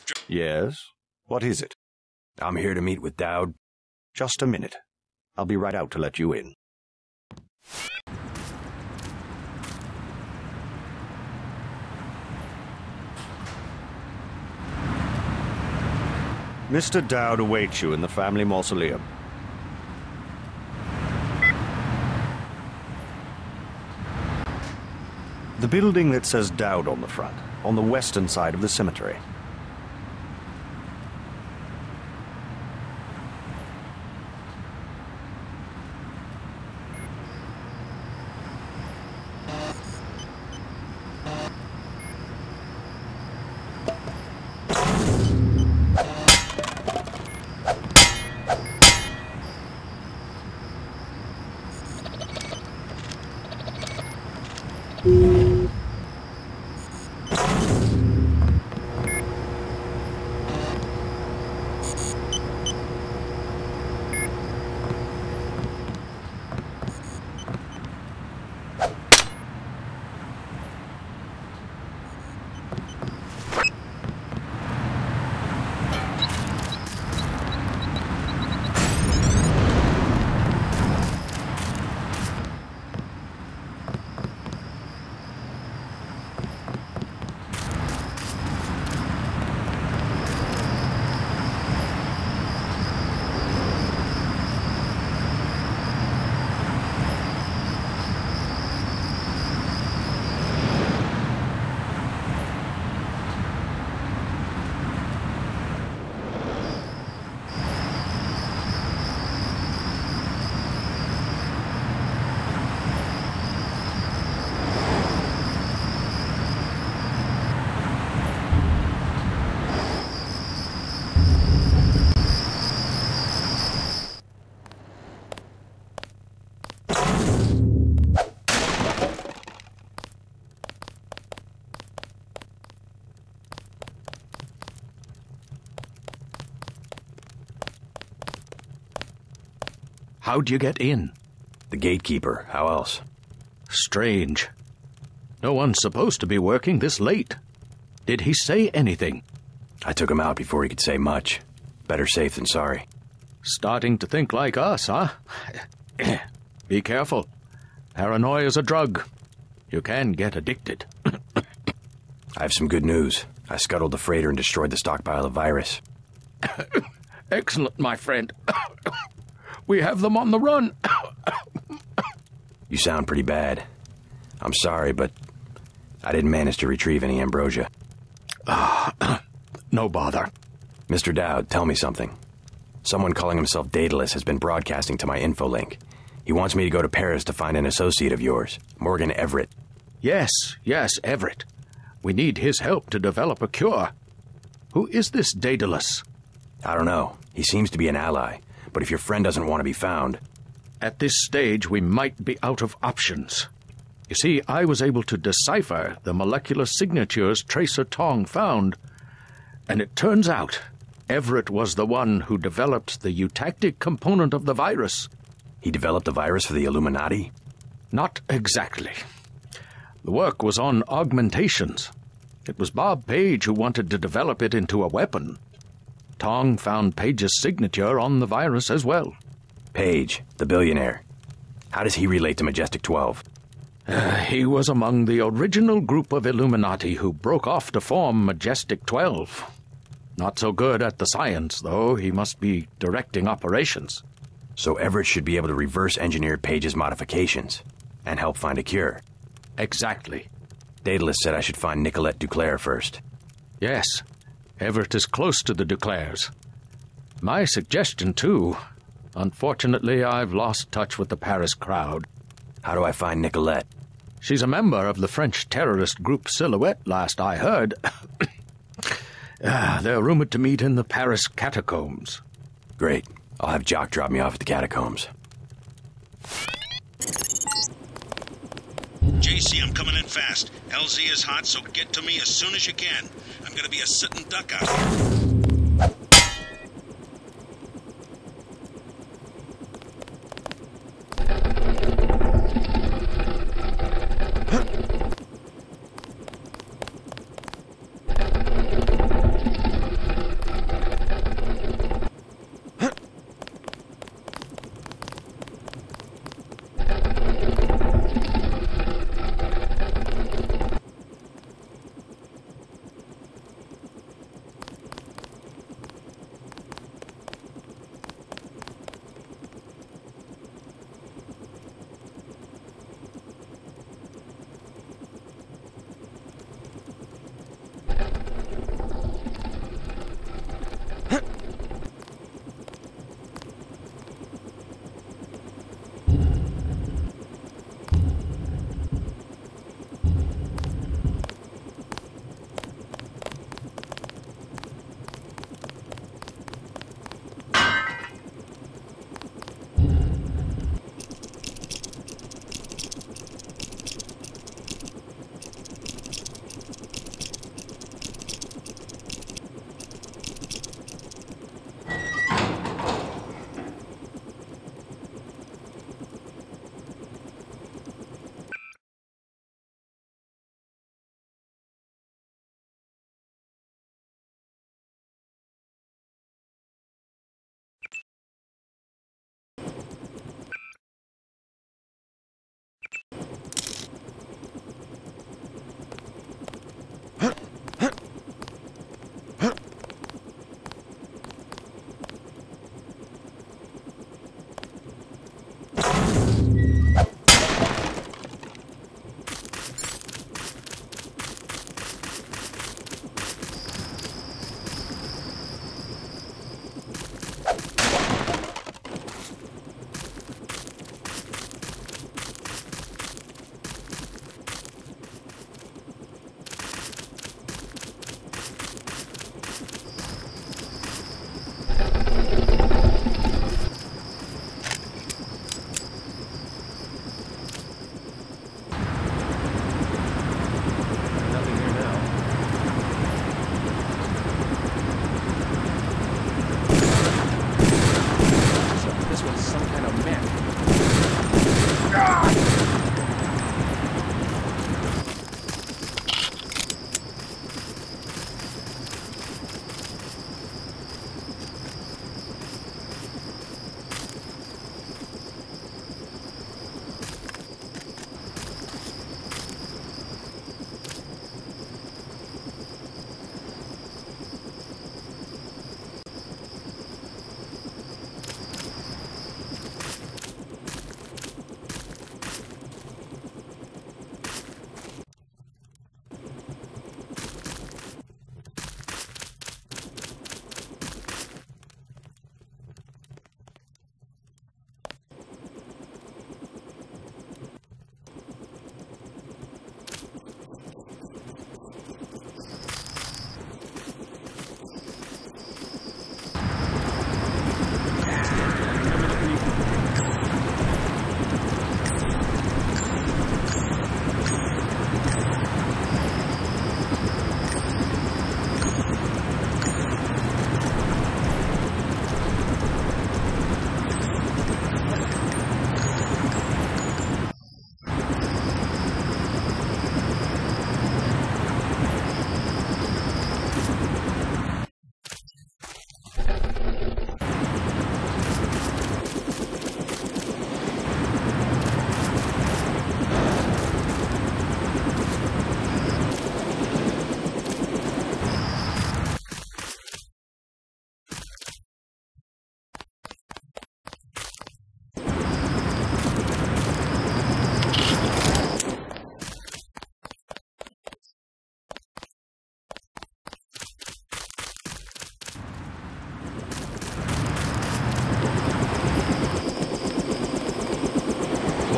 I've just... Yes? What is it? I'm here to meet with Dowd. Just a minute. I'll be right out to let you in. Mr. Dowd awaits you in the family mausoleum. The building that says Dowd on the front, on the western side of the cemetery. How'd you get in? The gatekeeper. How else? Strange. No one's supposed to be working this late. Did he say anything? I took him out before he could say much. Better safe than sorry. Starting to think like us, huh? be careful. Paranoia is a drug. You can get addicted. I have some good news. I scuttled the freighter and destroyed the stockpile of virus. Excellent, my friend. We have them on the run. you sound pretty bad. I'm sorry, but I didn't manage to retrieve any ambrosia. no bother. Mr. Dowd, tell me something. Someone calling himself Daedalus has been broadcasting to my infolink. He wants me to go to Paris to find an associate of yours, Morgan Everett. Yes, yes, Everett. We need his help to develop a cure. Who is this Daedalus? I don't know. He seems to be an ally, but if your friend doesn't want to be found. At this stage, we might be out of options. You see, I was able to decipher the molecular signatures Tracer Tong found, and it turns out Everett was the one who developed the eutactic component of the virus. He developed the virus for the Illuminati? Not exactly. The work was on augmentations. It was Bob Page who wanted to develop it into a weapon. Tong found Page's signature on the virus as well. Page, the billionaire. How does he relate to Majestic 12? Uh, he was among the original group of Illuminati who broke off to form Majestic 12. Not so good at the science, though. He must be directing operations. So Everett should be able to reverse engineer Page's modifications and help find a cure. Exactly. Daedalus said I should find Nicolette Duclair first. Yes. Everett is close to the Duclairs. My suggestion, too. Unfortunately, I've lost touch with the Paris crowd. How do I find Nicolette? She's a member of the French terrorist group Silhouette, last I heard. ah, they're rumored to meet in the Paris catacombs. Great. I'll have Jock drop me off at the catacombs. JC, I'm coming in fast. LZ is hot, so get to me as soon as you can. I'm gonna be a sitting duck out here.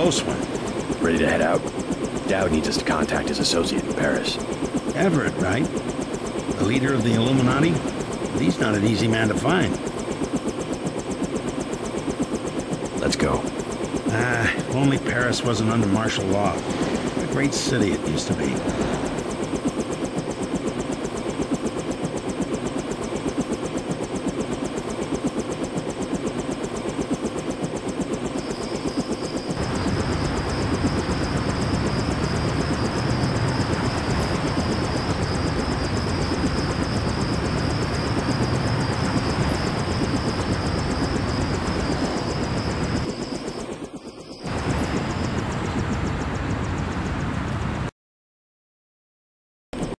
Close one. Ready to head out? Dowd needs us to contact his associate in Paris. Everett, right? The leader of the Illuminati? But he's not an easy man to find. Let's go. Ah, only Paris wasn't under martial law. A great city it used to be.